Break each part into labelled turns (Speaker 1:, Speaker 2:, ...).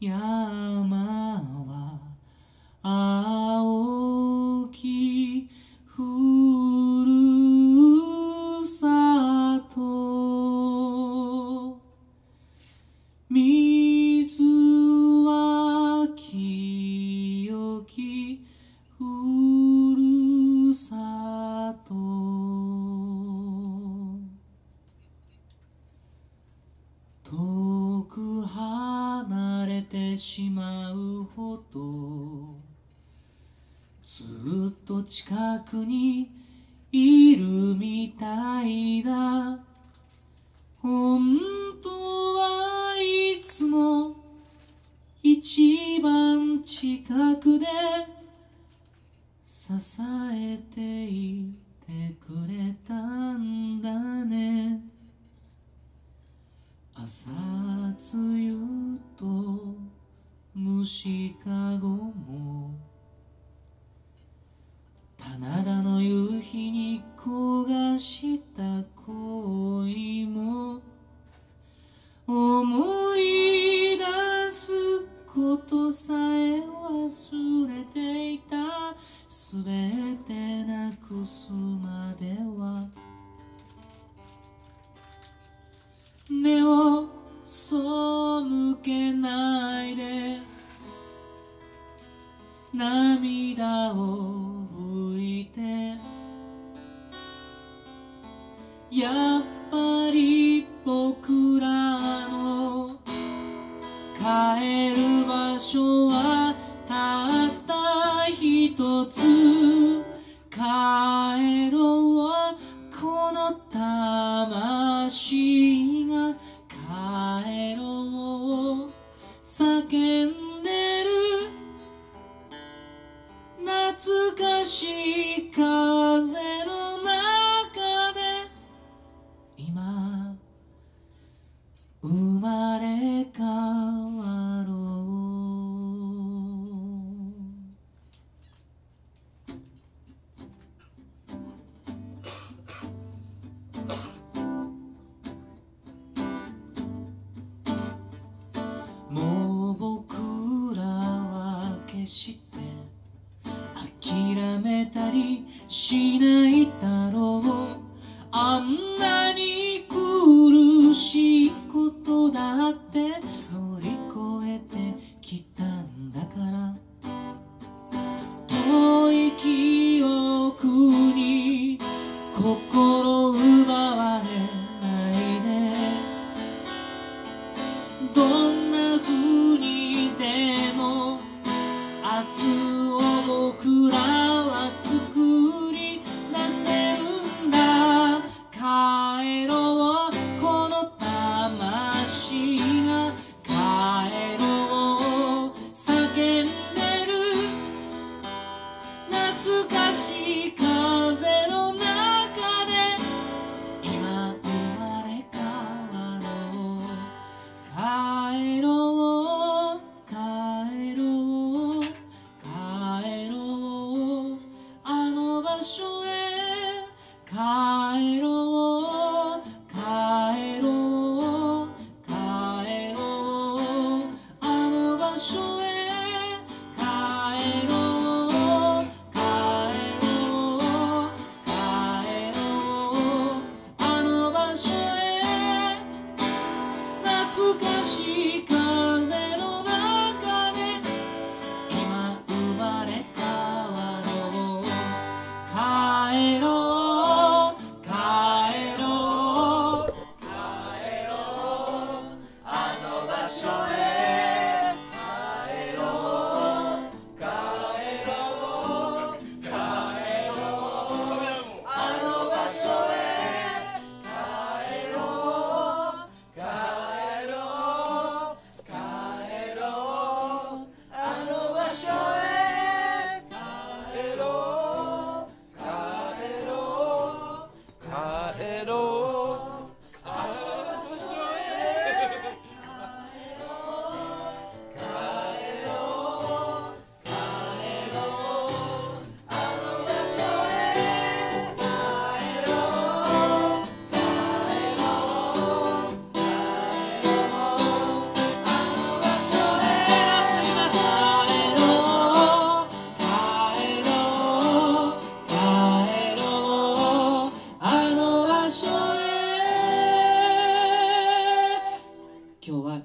Speaker 1: Yeah. しまうほどずっと近くにいるみたいだ。本当はいつも一番近くで支えていてくれたんだね。朝露と虫かごも棚田の夕日に焦がした恋も思い出すことさえ忘れていたすべてなくすまでは。目を背けない涙を拭いて。やっぱり僕らの帰る場所はたった一つ。帰ろうこの魂が帰ろう。叫んで懐かしいあんなに苦しいことだって乗り越えてきたんだから。遠い記憶に心奪われないで。どんな風にでも明日を僕らは作り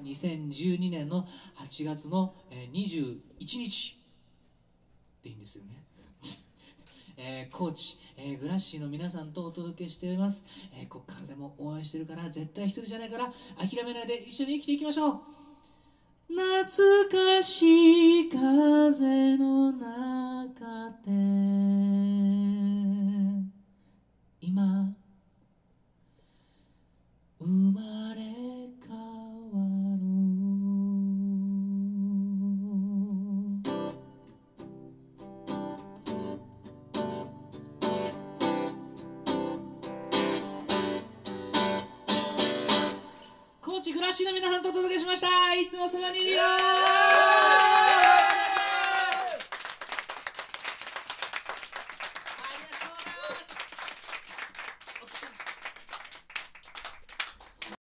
Speaker 1: 2012年の8月の21日でいいんですよね。えー、コーチ、えーグラッシーの皆さんとお届けしています、えーここからでも応援してるから絶対一人じゃないから諦めないで一緒に生きていきましょう。懐かしい風の中暮らしの皆さんとお届けしました。いつもそばにいるよ